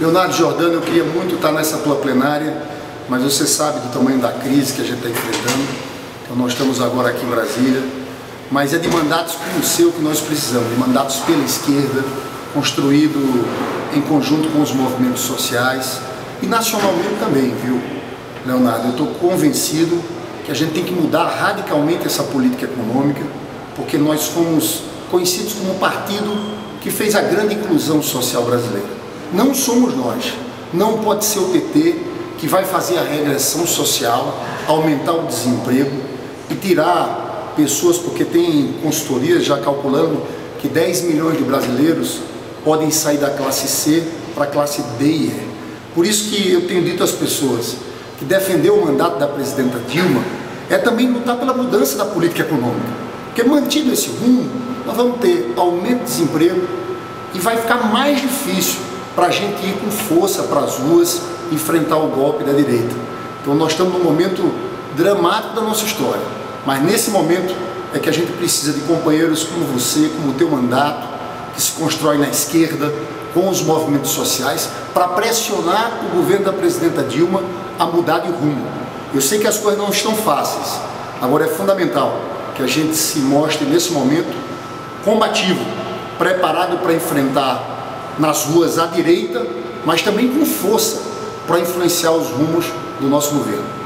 Leonardo Jordano, eu queria muito estar nessa tua plenária, mas você sabe do tamanho da crise que a gente está enfrentando. Então nós estamos agora aqui em Brasília, mas é de mandatos como o seu que nós precisamos, de mandatos pela esquerda, construído em conjunto com os movimentos sociais e nacionalmente também, viu, Leonardo? Eu estou convencido que a gente tem que mudar radicalmente essa política econômica, porque nós fomos conhecidos como um partido que fez a grande inclusão social brasileira. Não somos nós. Não pode ser o PT que vai fazer a regressão social, aumentar o desemprego e tirar pessoas, porque tem consultorias já calculando que 10 milhões de brasileiros podem sair da classe C para a classe D e E. Por isso que eu tenho dito às pessoas que defender o mandato da presidenta Dilma é também lutar pela mudança da política econômica. Porque mantido esse rumo, nós vamos ter aumento de desemprego e vai ficar mais difícil para a gente ir com força para as ruas enfrentar o golpe da direita. Então nós estamos num momento dramático da nossa história, mas nesse momento é que a gente precisa de companheiros como você, como o teu mandato, que se constrói na esquerda, com os movimentos sociais, para pressionar o governo da presidenta Dilma a mudar de rumo. Eu sei que as coisas não estão fáceis, agora é fundamental que a gente se mostre nesse momento combativo, preparado para enfrentar nas ruas à direita, mas também com força para influenciar os rumos do nosso governo.